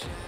Yeah.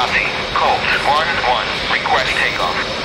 Copy. Colt, 1-1. Request takeoff.